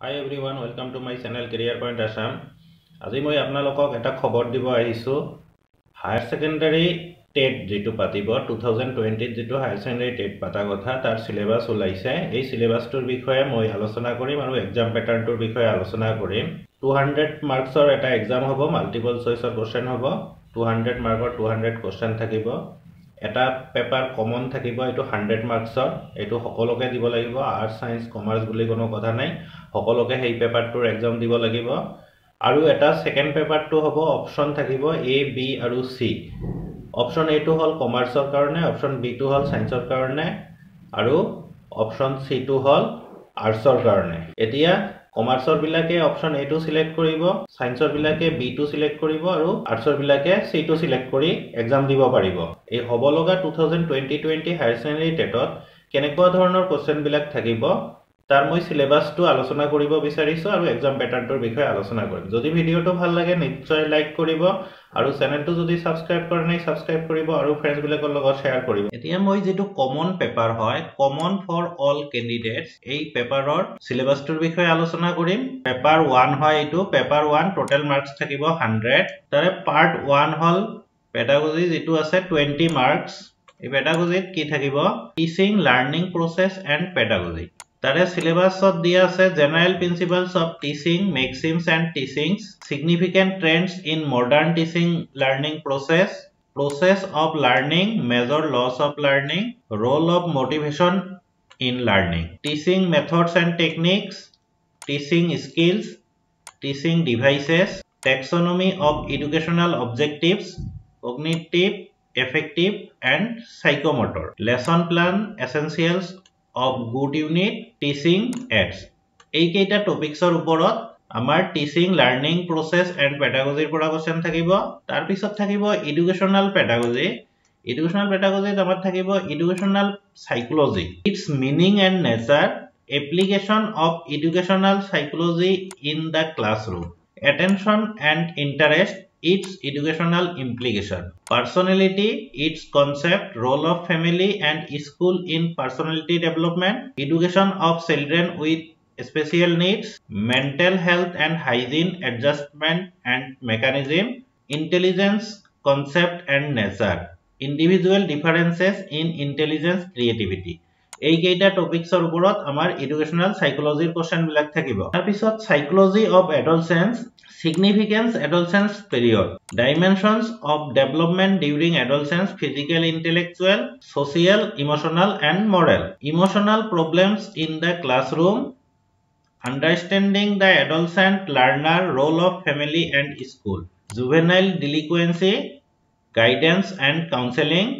Hi everyone welcome to my channel career point Assam আজি মই আপোনালোকক এটা খবৰ দিব আহিছোঁ। হায়াৰ ছেকেণ্ডাৰী টেট যিটো পাতিব টু থাউজেণ্ড টুৱেণ্টিত যিটো হায়াৰ ছেকেণ্ডাৰী টেট পতা কথা তাৰ চিলেবাছ ওলাইছে। এই চিলেবাছটোৰ বিষয়ে মই আলোচনা কৰিম আৰু এক্সাম পেটাৰ্ণটোৰ বিষয়ে আলোচনা কৰিম। টু হাণ্ড্ৰেড মাৰ্কছৰ এটা এক্সাম হ'ব মাল্টিপল চইচৰ কুৱেশ্যন হ'ব। টু হাণ্ড্ৰেড মাৰ্কৰ টু হাণ্ড্ৰেড কুৱেশ্যন থাকিব। এটা পেপাৰ কমন থাকিব এইটো হাণ্ড্ৰেড মাৰ্কছৰ এইটো সকলোকে দিব লাগিব আৰ্টছ ছায়েন্স কমাৰ্চ বুলি কোনো কথা নাই। সকলোকে সেই পেপাৰটোৰ এক্সাম দিব লাগিব। আৰু এটা ছেকেণ্ড পেপাৰটো হ'ব অপশ্যন থাকিব এ বি আৰু চি অপশ্যন এটো হ'ল কমাৰ্চৰ কাৰণে অপশ্যন বিটো হ'ল ছায়েন্সৰ কাৰণে আৰু অপশ্যন চিটো হ'ল আৰ্টছৰ কাৰণে। এতিয়া কমাৰ্চৰবিলাকে অপশ্যন এটো চিলেক্ট কৰিব ছায়েন্সৰবিলাকে বিটো চিলেক্ট কৰিব আৰু আৰ্টছৰবিলাকে চিটো চিলেক্ট কৰি এক্সাম দিব পাৰিব। এই হ'ব লগা two thousand twenty twenty higher secondary টেটত কেনেকুৱা ধৰণৰ কুৱেশ্যনবিলাক থাকিব তাৰ মই চিলেবাছটো আলোচনা কৰিব বিচাৰিছোঁ আৰু এক্সাম পেটাৰ্ণটোৰ বিষয়ে আলোচনা কৰিম। যদি ভিডিঅ'টো ভাল লাগে নিশ্চয় লাইক কৰিব আৰু চেনেলটো যদি ছাবস্ক্ৰাইব কৰা নাই ছাবস্ক্ৰাইব কৰিব আৰু ফ্ৰেণ্ডছবিলাকৰ লগত শ্বেয়াৰ কৰিব। এতিয়া মই যিটো কমন পেপাৰ হয় কমন ফৰ অল কেণ্ডিডেটছ এই পেপাৰৰ চিলেবাছটোৰ বিষয়ে আলোচনা কৰিম। পেপাৰ ওৱান হয় এইটো। পেপাৰ ওৱান টোটেল মাৰ্কছ থাকিব হাণ্ড্ৰেড তাৰে পাৰ্ট ওৱান হ'ল পেডাগজি যিটো আছে টুৱেণ্টি মাৰ্কছ এই পেডাগজিত কি থাকিব? Teaching learning process and pedagogy তাৰে চিলেবাছত দিয়া আছে general principles of teaching maxims and teachings significant trends in modern teaching learning process process of learning major laws of learning role of motivation in learning teaching methods and techniques teaching skills teaching devices taxonomy of educational objectives cognitive affective and psychomotor lesson plan essentials of good unit teaching aids এইকেইটা টপিক্সৰ ওপৰত আমাৰ teaching learning process and পেডাগজিৰ পৰা question থাকিব। তাৰপিছত থাকিব educational pedagogy educational পেডাগজিত আমাৰ থাকিব educational psychology its meaning and nature application of educational psychology in the classroom attention and interest its educational implication personality its concept role of family and school in personality development education of children with special needs mental health and hygiene adjustment and mechanism intelligence concept and nature individual differences in intelligence creativity এইকেইটা টপিক্সৰ ওপৰত আমাৰ educational চাইকলজিৰ কুৱেশ্যনবিলাক থাকিব তাৰপিছত psychology of এডলচেঞ্চ significance adolescence period dimensions of development during adolescence physical intellectual social emotional and moral emotional problems in the classroom understanding the adolescent learner role of family and school juvenile delinquency guidance and counseling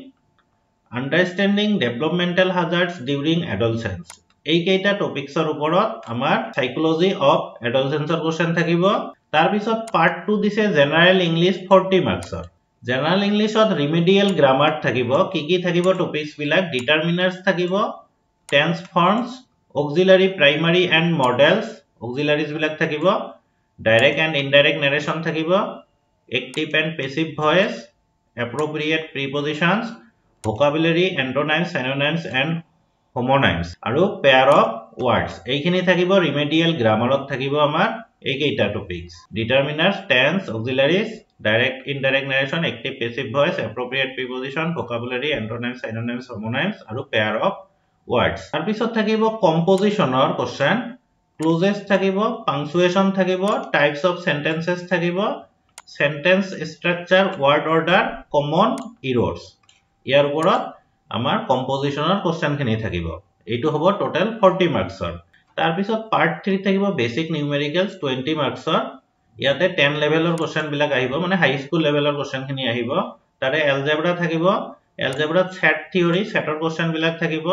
understanding developmental hazards during adolescence এইকেইটা টপিক্সৰ ওপৰত আমাৰ psychology of এডলচেঞ্চৰ question থাকিব তাৰপিছত part two দিছে general English forty মাৰ্কছৰ general ইংলিছত ৰিমিডিয়েল গ্ৰামাৰ থাকিব কি কি থাকিব টপিকছবিলাক ডিটাৰমিনাৰ্ছ থাকিব tense forms auxiliary primary and modals অক্সিলাৰিজবিলাক থাকিব ডাইৰেক্ট এণ্ড ইনডাইৰেক্ট নেৰেশ্যন থাকিব active and passive voice appropriate prepositions vocabulary antonyms synonyms and homonyms আৰু পেয়াৰ অফ ৱাৰ্ডছ এইখিনি থাকিব ৰিমেডিয়েল গ্ৰামাৰত থাকিব আমাৰ। এইকেইটা topics determiners tense auxiliaries direct indirect narration active passive voice appropriate preposition vocabulary antonyms synonyms homonyms আৰু pair of words তাৰপিছত থাকিব কম্পজিশ্যনৰ question ক্লোজেছ থাকিব পাংচুৱেশ্যন থাকিব টাইপছ অফ চেণ্টেঞ্চেছ থাকিব sentence structure word order common errors ইয়াৰ ওপৰত আমাৰ কম্পজিশ্যনৰ কুৱেশ্যনখিনি থাকিব। এইটো হ'ব টোটেল ফৰ্টি মাৰ্কছৰ তাৰপিছত পাৰ্ট থ্ৰী থাকিব বেচিক নিউমেৰিকেলছ টুৱেণ্টি মাৰ্কছৰ ইয়াতে টেন লেভেলৰ কুৱেশ্যনবিলাক আহিব মানে হাই স্কুল লেভেলৰ কুৱেশ্যনখিনি আহিব। তাৰে এলজেব্ৰা থাকিব এলজেব্ৰাত ছেট থিয়ৰী ছেটৰ কুৱেশ্যনবিলাক থাকিব।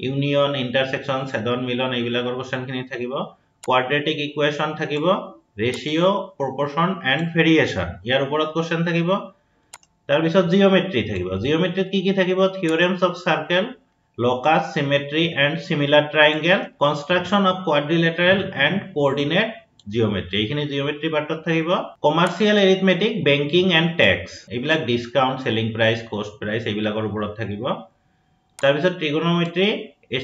ইউনিয়ন ইণ্টাৰছেকশ্যন ছেডন মিলন এইবিলাকৰ কুৱেশ্যনখিনি থাকিব। কোৱাড্ৰেটিক ইকুৱেশ্যন থাকিব ৰেচিঅ' প্ৰপৰ্চন এণ্ড ভেৰিয়েশ্যন ইয়াৰ ওপৰত কুৱেশ্যন থাকিব। তাৰপিছত জিঅ'মেট্ৰি থাকিব। জিঅ'মেট্ৰিত কি কি থাকিব? Theorems of circle locus symmetry and similar triangle construction of quadrilateral and coordinate geometry এইখিনি জিঅ'মেট্ৰি পাৰ্টত থাকিব কমাৰ্চিয়েল প্ৰাইচ এইবিলাকৰ ট্ৰিগনমেট্ৰি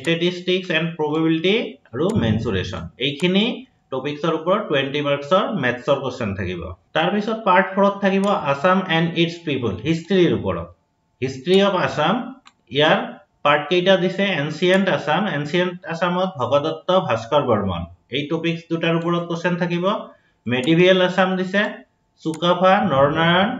ষ্টেটিষ্টিক্স এণ্ড প্ৰবেবিলিটি আৰু মেনচুৰেশ্যন এইখিনি টপিকছৰ ওপৰত টুৱেণ্টি মাৰ্কছৰ মেথছৰ কুৱেশ্যন থাকিব। তাৰপিছত পাৰ্ট ফ'ৰত থাকিব আছাম এণ্ড ইটছ পিপুল হিষ্ট্ৰীৰ ওপৰত হিষ্ট্ৰী অফ আছাম ইয়াৰ পাৰ্ট কেইটা দিছে এনচিয়েণ্ট আছাম এনচিয়েণ্ট আছামত ভগদত্ত ভাস্কৰ বৰ্মন। এই টপিকছ দুটাৰ ওপৰত কুৱেশ্যন থাকিব। মেডিভিয়েল আছাম দিছে Sukaphaa Naranarayan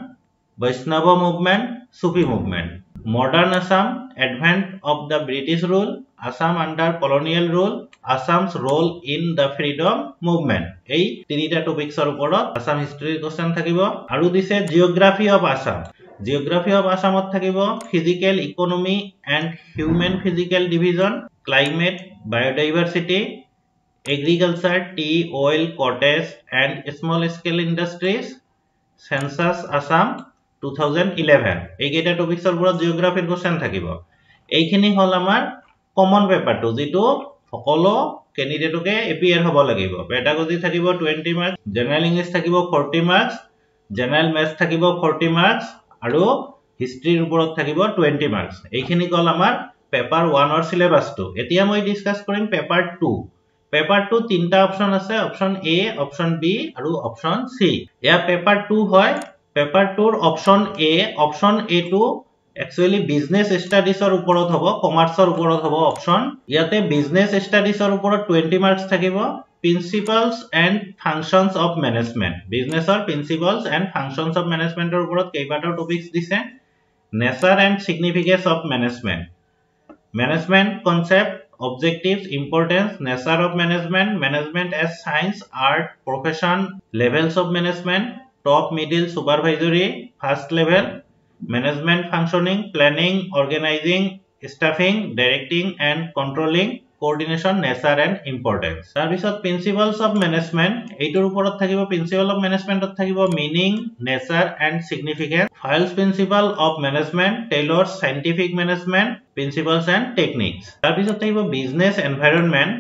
Vaishnava movement Sufi movement modern Assam advent of the British rule Assam under colonial rule Assam's role in the freedom movement এই তিনিটা টপিকছৰ ওপৰত আছাম হিষ্ট্ৰীৰ কুৱেশ্যন থাকিব। আৰু দিছে geography of Assam geography of আছামত থাকিব physical economy and human physical division climate biodiversity agriculture tea oil cottage and small scale industries census Assam two thousand eleven এইকেইটা টপিকছৰ ওপৰত জিঅ'গ্ৰাফিৰ কুৱেশ্যন থাকিব। এইখিনি হ'ল আমাৰ কমন পেপাৰটো যিটো সকলো কেণ্ডিডেটকে এপিয়াৰ হ'ব লাগিব। পেটাগজি থাকিব টুৱেণ্টি মাৰ্কছ জেনেৰেল ইংলিছ থাকিব ফৰ্টি মাৰ্কছ জেনেৰেল মেথছ থাকিব ফৰ্টি মাৰ্কছ আৰু হিষ্ট্ৰীৰ ওপৰত থাকিব টুৱেণ্টি মাৰ্কছ এইখিনি হ'ল আমাৰ পেপাৰ ওৱানৰ চিলেবাছটো এতিয়া মই ডিছকাছ কৰিম পেপাৰ টু পেপাৰ টু তিনিটা অপশ্যন আছে অপশ্যন এ অপশ্যন বি আৰু অপশ্যন চি এয়া পেপাৰ টু হয়। পেপাৰ টুৰ অপশ্যন এ অপশ্যন এটো একচুৱেলি বিজনেছ ষ্টাডিজৰ ওপৰত হ'ব কমাৰ্চৰ ওপৰত হ'ব অপশ্যন ইয়াতে বিজনেছ ষ্টাডিজৰ ওপৰত টুৱেণ্টি মাৰ্কছ থাকিব। principles and functions of management বিজনেছৰ প্ৰিন্সিপালছ এণ্ড ফাংচনছ অফ মেনেজমেণ্টৰ ওপৰত কেইবাটাও টপিকছ দিছে nature and significance of management management concept objectives importance nature of management management as science art profession levels of management top middle supervisory first level management functioning planning organizing staffing directing and controlling coordination nature and importance তাৰপিছত principles of management এইটোৰ ওপৰত থাকিব principle of management থাকিব meaning nature and significance files principle of management tailors scientific management principles and techniques তাৰপিছত থাকিব business environment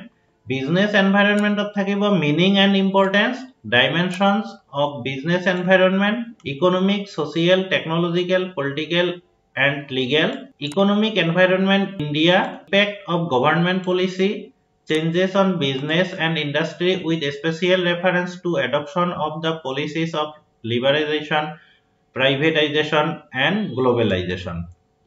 business environment থাকিব meaning and importance dimensions of business environment economic social technological political and legal, economic environment India, impact of government policy, changes on business and industry with special reference to adoption of the policies of liberalization, privatization and globalization.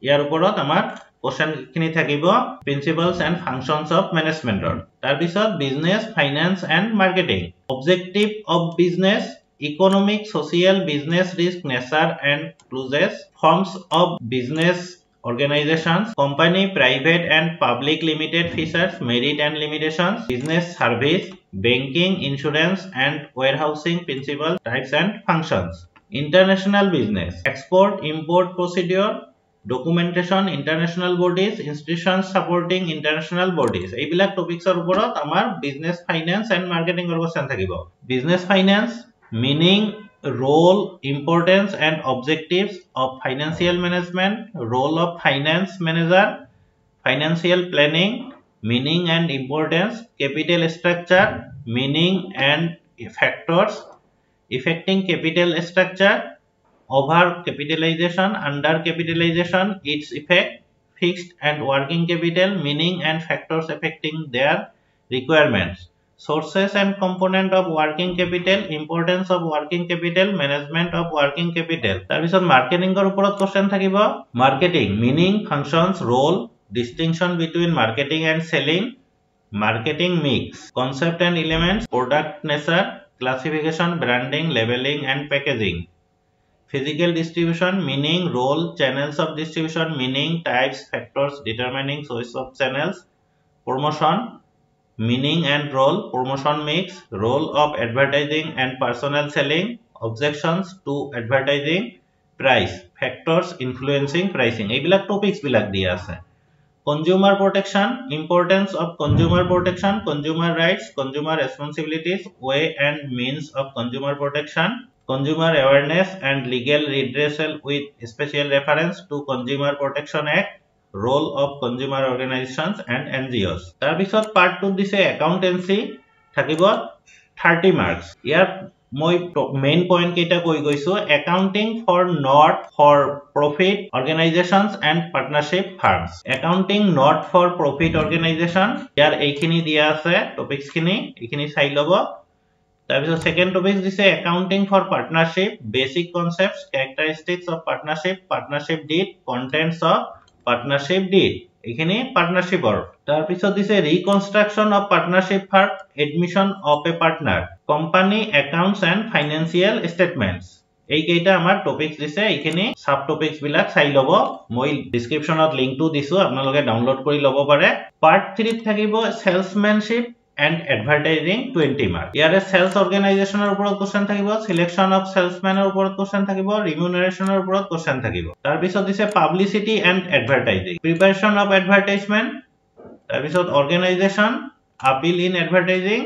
ইয়াৰ ওপৰত আমাৰ কোৱেশ্যনখিনি থাকিব principles and functions of মেনেজমেণ্টৰ তাৰপিছত business finance and marketing objective of business economic, social, business risk, nature and clauses, forms of business organizations, company, private and public limited features, merit and limitations, business service, banking, insurance and warehousing principles, types and functions. International business, export, import procedure, documentation, international bodies, institutions supporting international bodies. এইবিলাক টপিকছৰ ওপৰত আমাৰ business finance and marketing question থাকিব. business finance meaning role importance and objectives of financial management role of finance manager financial planning meaning and importance capital structure meaning and factors affecting capital structure over capitalization under capitalization its effect fixed and working capital meaning and factors affecting their requirements sources and component of working capital importance of working capital management of working capital তাৰপিছত মাৰ্কেটিঙৰ ওপৰত question থাকিব marketing meaning functions role distinction between marketing and selling marketing mix concept and elements product nature classification branding labeling and packaging physical distribution meaning role channels of distribution meaning types factors determining choice of channels promotion meaning and role, promotion mix, role of advertising and personal selling, objections to advertising, price, factors influencing pricing. এইবিলাক topics বিলাক দিয়া আছে। Consumer protection, importance of consumer protection, consumer rights, consumer responsibilities, way and means of consumer protection, consumer awareness and legal redressal with special reference to Consumer Protection Act, role of consumer organizations and NGOs. তাৰপিছত part 2 দিছে accountancy থাকিব 30 marks. ইয়াৰ মই main point কেইটা কৈ গৈছো accounting for not for profit organisations and partnership firms accounting not for profit organisation ইয়াৰ এইখিনি দিয়া আছে টপিকছখিনি এইখিনি চাই ল'ব তাৰপিছত ছেকেণ্ড টপিক দিছে accounting for partnership basic concept characteristics of partnership partnership deed contents of partnership deed এইখিনি পাৰ্টনাৰশ্বিপৰ তাৰপিছত দিছে reconstruction of partnership firm admission of a partner company accounts and financial statements এইকেইটা আমাৰ টপিকছ দিছে। এইখিনি চাব টপিকছ বিলাক চাই ল'ব। মই ডিছক্ৰিপশ্যনত লিংকটো দিছোঁ। আপোনালোকে ডাউনলোড কৰি ল'ব পাৰে। পাৰ্ট থ্ৰীত থাকিব salesmanship and advertising twenty mark ইয়াৰে চেলছ অৰ্গেনাইজেশ্যনৰ ওপৰত কুৱেশ্যন থাকিব চিলেকশ্যন অফ চেলছমেনৰ ওপৰত কুৱেশ্যন থাকিব ৰিমিউনাৰেশ্যনৰ ওপৰত কুৱেশ্যন থাকিব। তাৰপিছত দিছে publicity and advertising preparation of advertisement তাৰপিছত organisation appeal in advertising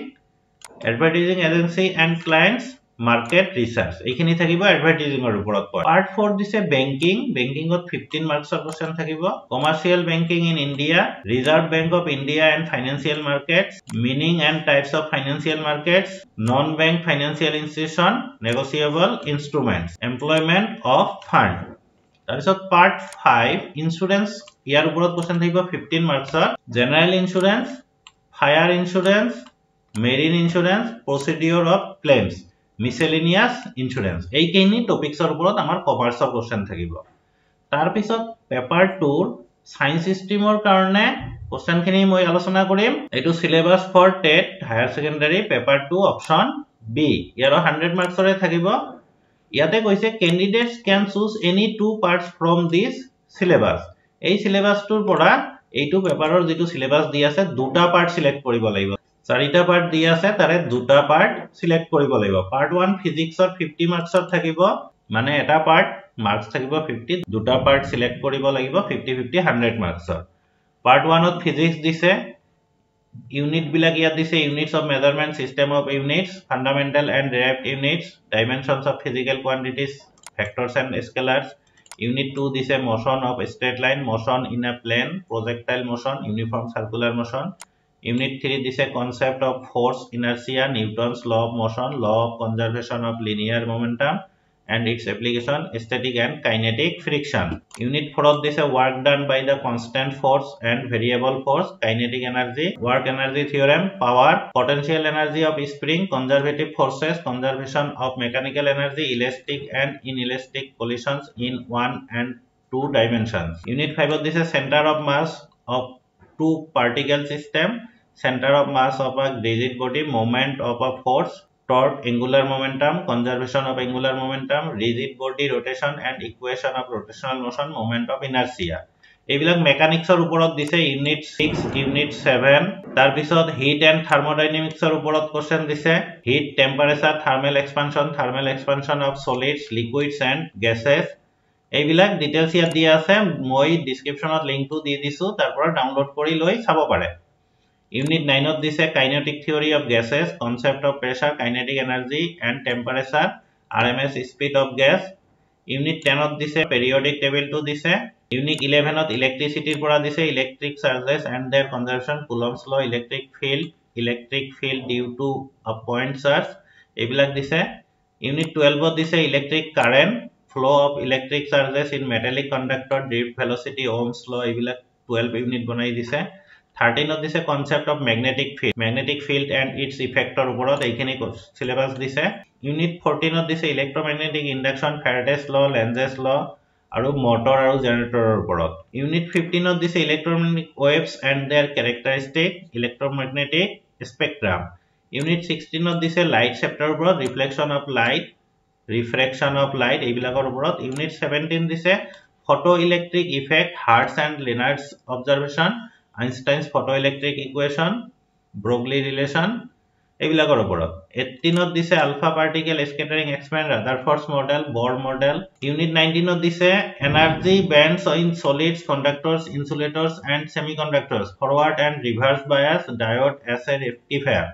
advertising agency and clients market research এইখিনি থাকিব এডভাৰটাইজিঙৰ ওপৰত পাৰ্ট ফ'ৰ দিছে বেংকিং বেংকিঙত ফিফটিন মাৰ্কছৰ কুৱেশ্যন থাকিব। Commercial banking in India Reserve Bank of India and financial markets meaning and types of financial markets non bank financial institution negotiable instruments employment of fund তাৰপিছত part five insurance ইয়াৰ ওপৰত question থাকিব fifteen মাৰ্কছৰ general insurance fire insurance marine insurance procedure of claims miscellaneous insurance এইখিনি টপিকছৰ ওপৰত আমাৰ কমাৰ্চৰ question থাকিব। তাৰপিছত পেপাৰ টুৰ চায়েন্স ষ্ট্ৰীমৰ কাৰণে কুৱেশ্যনখিনি মই আলোচনা কৰিম। এইটো syllabus for TET higher secondary paper two option B ইয়াৰো হাণ্ড্ৰেড মাৰ্কছৰে থাকিব। ইয়াতে কৈছে candidates can choose any two parts from this syllabus এই চিলেবাছটোৰ পৰা এইটো পেপাৰৰ যিটো চিলেবাছ দি আছে দুটা পাৰ্ট চিলেক্ট কৰিব লাগিব। চাৰিটা পাৰ্ট দি আছে তাৰে দুটা পাৰ্ট চিলেক্ট কৰিব লাগিব। পাৰ্ট ওৱান ফিজিক্সত ফিফটি মাৰ্কছত থাকিব মানে এটা পাৰ্ট মাৰ্কছ থাকিব ফিফটি দুটা পাৰ্ট চিলেক্ট কৰিব লাগিব ফিফটি ফিফটি হাণ্ড্ৰেড মাৰ্কছৰ পাৰ্ট ওৱানত ফিজিক্স দিছে ইউনিটবিলাক ইয়াত দিছে units of measurement system of units fundamental and derived units dimensions of physical quantities vectors and scalars unit two দিছে motion of straight line motion in a plane projectile motion uniform circular motion Unit 3 this is a concept of force inertia, Newton's law of motion, law of conservation of linear momentum and its application, static and kinetic friction. Unit 4 of this is work done by the constant force and variable force, kinetic energy, work energy theorem, power, potential energy of spring, conservative forces, conservation of mechanical energy, elastic and inelastic collisions in one and two dimensions. Unit 5 of this is center of mass of two particle system center of mass of a rigid body moment of a force torque angular momentum conservation of angular momentum rigid body rotation and equation of rotational motion moment of inertia এইবিলাক মেকানিক্সৰ ওপৰত দিছে unit six unit seven তাৰপিছত heat and থাৰ্মডাইনেমিক্সৰ ওপৰত question দিছে heat temperature thermal expansion thermal expansion of solids liquids and gases এইবিলাক details ইয়াত দিয়া আছে মই ডিছক্ৰিপশ্যনত লিংকটো দি দিছোঁ তাৰ পৰা ডাউনলোড কৰি লৈ চাব পাৰে। ইউনিট নাইনত দিছে kinetic theory of gases concept of pressure kinetic temperature R M S speed of gas unit টেনত দিছে পেৰিয়ডিক টেবিলটো দিছে। ইউনিট ইলেভেনত ইলেক্ট্ৰিচিটিৰ পৰা দিছে electric charges and their conservation Coulomb's law electric field electric field due to a point charge এইবিলাক দিছে। Unit টুৱেলভত দিছে electric current flow' of electric charges in metallic conductor drift velocity Ohm's law এইবিলাক twelve unit বনাই দিছে। থাৰ্টিনত দিছে concept of magnetic field magnetic field and its ইফেক্টৰ ওপৰত এইখিনি চিলেবাছ দিছে। ইউনিট ফৰ্টিনত দিছে ইলেক্ট্ৰমেগনেটিক ইণ্ডাকশ্যন ফেৰাডেছ ল লেঞ্জেছ ল আৰু মটৰ আৰু জেনেৰেটৰৰ ওপৰত। ইউনিট ফিফটিনত দিছে electromagnetic waves and their characteristic electromagnetic spectrum unit ছিক্সটিনত দিছে লাইট চেপ্টাৰৰ ওপৰত reflection of light refraction of light এইবিলাকৰ ওপৰত ইউনিট ছেভেণ্টিন দিছে photo electric effect Hertz's and Lenard's observation Einstein's photo electric equation Broglie relation এইবিলাকৰ ওপৰত। এইটিনত দিছে alpha particle scattering Rutherford model Bohr model unit নাইনটিনত দিছে energy bands in solids conductors insulators and semi conductors forward and reverse bias diode as a rectifier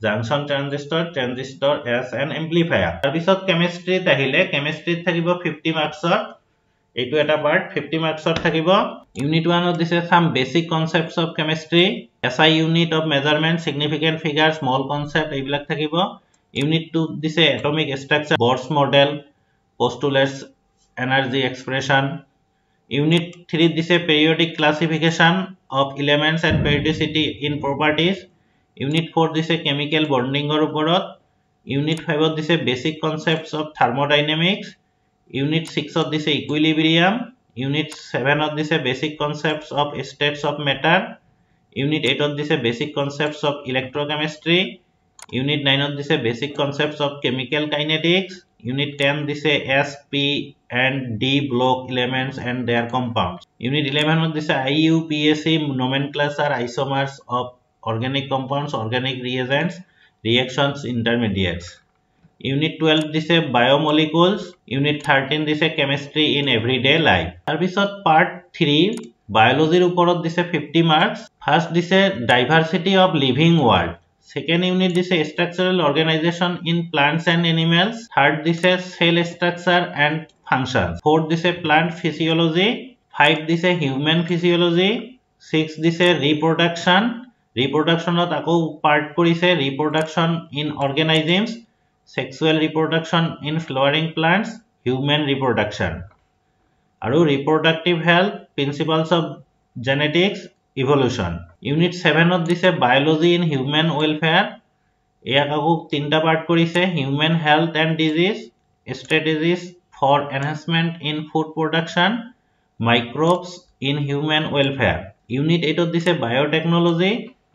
junction transistor transistor as an amplifier তাৰপিছত কেমেষ্ট্ৰিত আহিলে কেমেষ্ট্ৰিত থাকিব fifty মাৰ্কছৰ এইটো এটা part fifty মাৰ্কছত থাকিব। Unit ওৱানত দিছে some basic concept of chemistry S I unit of measurement significant figure small concept এইবিলাক থাকিব। ইউনিট টুত দিছে atomic structure Bohr's model postulates energy expression unit থ্ৰীত দিছে periodic classification of elements and periodicity in properties unit four দিছে chemical বণ্ডিঙৰ ওপৰত unit ফাইভত দিছে basic concepts of thermodynamics unit ছিক্সত দিছে ইকুইলিব্ৰিয়াম ইউনিট ছেভেনত দিছে basic concepts of states of matter unit এইটত দিছে basic concepts of electrochemistry unit নাইনত দিছে basic concepts of chemical kinetics unit ten দিছে S P and D block elements and their compounds unit ইলেভেনত দিছে I U P A C nomenclature isomers of organic compounds organic reagents reactions intermediates unit twelve দিছে biomolecules unit thirteen দিছে chemistry in everyday life তাৰপিছত part three বায়'লজিৰ ওপৰত দিছে fifty marks first দিছে diversity of living world second unit দিছে structural organisation in plants and animals third দিছে cell structure and function fourth দিছে প্লাণ্ট ফিজিঅলজি ফাইভ দিছে হিউমেন ফিজিঅলজি ছিক্স দিছে ৰিপ্ৰডাকশ্যন ৰিপ্ৰডাকশ্যনত আকৌ পাৰ্ট কৰিছে reproduction in organisms sexual reproduction in flowering plants human reproduction আৰু reproductive health principles of genetics evolution unit ছেভেনত দিছে biology in human welfare ইয়াক আকৌ তিনিটা পাৰ্ট কৰিছে human health and disease strategies for enhancement in food production microbes in human welfare unit এইটত দিছে biotechnology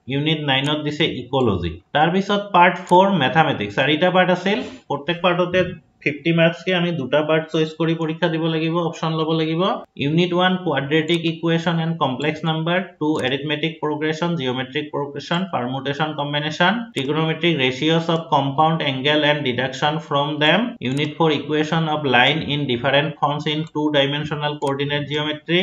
unit নাইনত দিছে ইক'লজি তাৰপিছত পাৰ্ট ফ'ৰ মেথামেটিক্স চাৰিটা পাৰ্ট আছিল। প্ৰত্যেক পাৰ্টতে ফিফটি মাৰ্কছকে আমি দুটা পাৰ্ট চইচ কৰি পৰীক্ষা দিব লাগিব অপশ্যন ল'ব লাগিব। Unit one quadratic equation and complex number two arithmetic progression geometric progression permutation combination trigonometric ratios of compound angle and deduction from them unit four equation of line in different forms in two dimensional coordinate geometry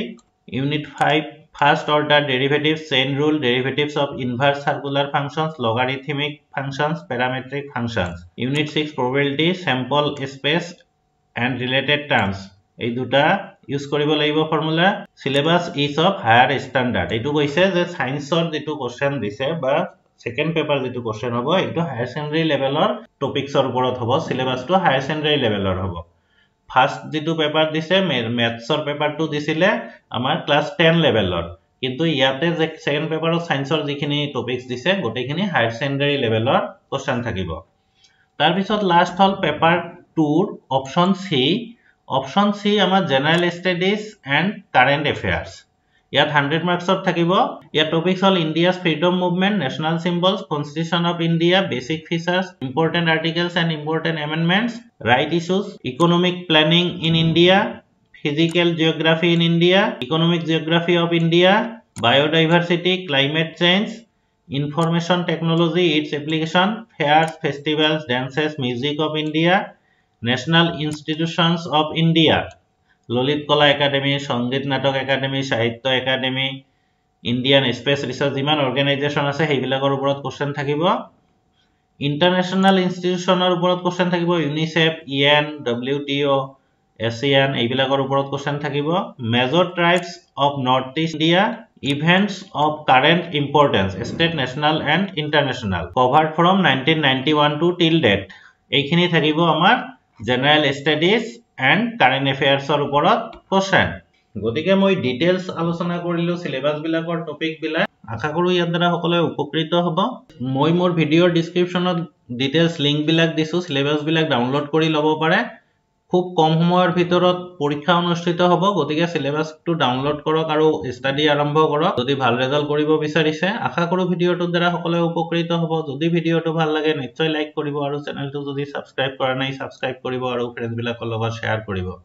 unit five First order derivatives, chain rule, derivatives of inverse circular functions, logarithmic functions, parametric functions. Unit 6 probability, sample space and related terms. এই দুটা use কৰিব লাগিব formula syllabus is of higher standard এইটো কৈছে যে ছায়েন্সৰ যিটো question দিছে বা ছেকেণ্ড পেপাৰ যিটো কুৱেশ্যন হ'ব এইটো হায়াৰ ছেকেণ্ডেৰী লেভেলৰ টপিক্সৰ ওপৰত হ'ব চিলেবাছটো হায়াৰ ছেকেণ্ডেৰী লেভেলৰ হ'ব ফাৰ্ষ্ট যিটো পেপাৰ দিছে মেথছৰ পেপাৰটো দিছিলে আমাৰ ক্লাছ টেন লেভেলৰ কিন্তু ইয়াতে যে ছেকেণ্ড পেপাৰত ছায়েন্সৰ যিখিনি টপিক্স দিছে গোটেইখিনি হায়াৰ ছেকেণ্ডেৰী লেভেলৰ কুৱেশ্যন থাকিব। তাৰপিছত লাষ্ট হ'ল পেপাৰ টুৰ অপশ্যন চি অপশ্যন চি আমাৰ general studies and current affairs ইয়াত হাণ্ড্ৰেড মাৰ্কছত থাকিব। ইয়াত টপিক্স হ'ল India's freedom movement national symbols constitution of India basic features important articles and important amendments right issues economic planning in India physical geography in India economic geography of India biodiversity climate change information technology its application fairs festivals dances music of India national institutions of India Lalit Kala Akademi Sangeet Natak Akademi Sahitya Akademi Indian space research যিমান organisation আছে সেইবিলাকৰ ওপৰত question থাকিব। International ইনষ্টিটিউশ্যনৰ ওপৰত question থাকিব। UNICEF E N W T O' ASEAN এইবিলাকৰ ওপৰত question থাকিব। Major tribes of North East India events of current importance state national and international covered from nineteen ninety one to till date এইখিনি থাকিব আমাৰ general studies and current এফেয়াৰ্ছৰ ওপৰত question গতিকে মই ডিটেইলছ আলোচনা কৰিলোঁ চিলেবাছবিলাকৰ টপিকবিলাক আশা কৰোঁ ইয়াৰ দ্বাৰা সকলোৱে উপকৃত হ'ব। মই মোৰ ভিডিঅ'ৰ ডিছক্ৰিপশ্যনত ডিটেইলছ লিংকবিলাক দিছোঁ চিলেবাছবিলাক ডাউনলোড কৰি ল'ব পাৰে। খুব কম সময়ৰ ভিতৰত পৰীক্ষা অনুষ্ঠিত হ'ব। গতিকে চিলেবাছটো ডাউনলোড কৰক আৰু ষ্টাডি আৰম্ভ কৰক। যদি ভাল ৰেজাল্ট কৰিব বিচাৰিছে আশা কৰোঁ ভিডিঅ'টোৰ দ্বাৰা সকলোৱে উপকৃত হ'ব। যদি ভিডিঅ'টো ভাল লাগে নিশ্চয় লাইক কৰিব আৰু চেনেলটো যদি ছাবস্ক্ৰাইব কৰা নাই ছাবস্ক্ৰাইব কৰিব আৰু ফ্ৰেণ্ডছবিলাকৰ লগত শ্বেয়াৰ কৰিব।